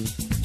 Bye.